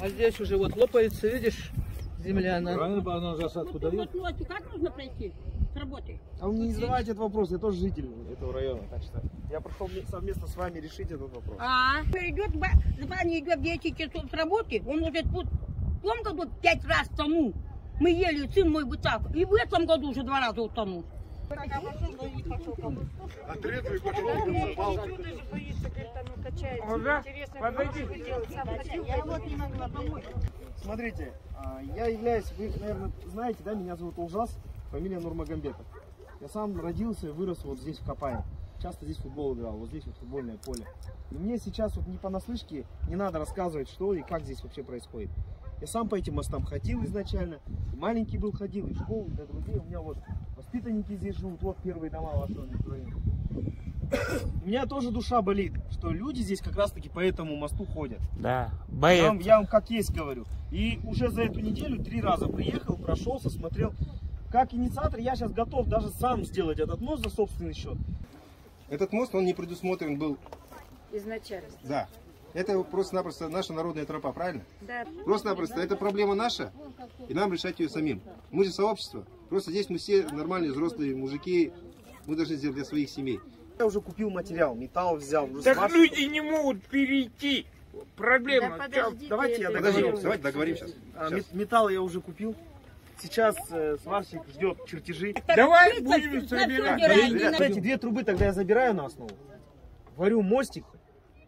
А здесь уже вот лопается, видишь, земля она. Правильно бы она засадку дает? Вот ночью как нужно пройти с работы? А вы мне не задавайте этот вопрос, я тоже житель этого района, так что я пришел совместно с вами решить этот вопрос. А, идет, ба- Ваня идет 10 часов с работы, он уже тут, в том году пять раз тому. Мы ели, сын мой бы так, и в этом году уже два раза утонул. Смотрите, а, я являюсь, вы, наверное, знаете, да, меня зовут Улжас, фамилия Нурмагомбетов. Я сам родился и вырос вот здесь в Капае. Часто здесь футбол играл, вот здесь вот футбольное поле. И мне сейчас вот не понаслышке, не надо рассказывать, что и как здесь вообще происходит. Я сам по этим мостам ходил изначально, и маленький был, ходил, и в школу, для друзей. У меня вот воспитанники здесь живут, вот первые дома в Ашоне, У меня тоже душа болит, что люди здесь как раз таки по этому мосту ходят. Да, Я боец. вам, я вам как есть говорю. И уже за эту неделю три раза приехал, прошелся, смотрел. Как инициатор я сейчас готов даже сам сделать этот мост за собственный счет. Этот мост, он не предусмотрен был. Изначально. Да. Это просто-напросто наша народная тропа, правильно? Да. Просто-напросто это проблема наша, и нам решать ее самим. Мы же сообщество. Просто здесь мы все нормальные взрослые мужики, мы должны сделать для своих семей. Я уже купил материал, металл взял. Уже Так сварщик. люди не могут перейти. Проблема. Да подождите, давайте я. Подожди, же- давайте договорим сейчас. А, мет- металл я уже купил. Сейчас э, сварщик ждет чертежи. Давай будем собирать. эти две трубы тогда я забираю на основу. Варю мостик,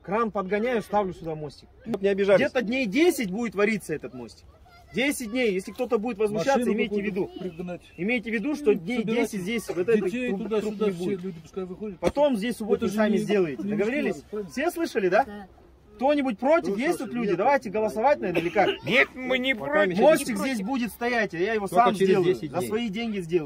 кран подгоняю, ставлю сюда мостик. Не обижались. Где-то дней 10 будет вариться этот мостик. 10 дней. Если кто-то будет возмущаться, Машину имейте в виду. Пригнать. Имейте в виду, что дней Собирать 10 здесь вот Детей труб- туда-сюда труб не будет. люди. Потом здесь субботу сами не- сделаете. не Договорились? правильно? Все слышали, да? Кто-нибудь против? Ну, Есть тут люди? нет, Давайте голосовать, наверное, или как? Нет, мы не Пока против. Мостик здесь будет стоять, а я его Только сам сделаю. 10 За свои деньги сделаю.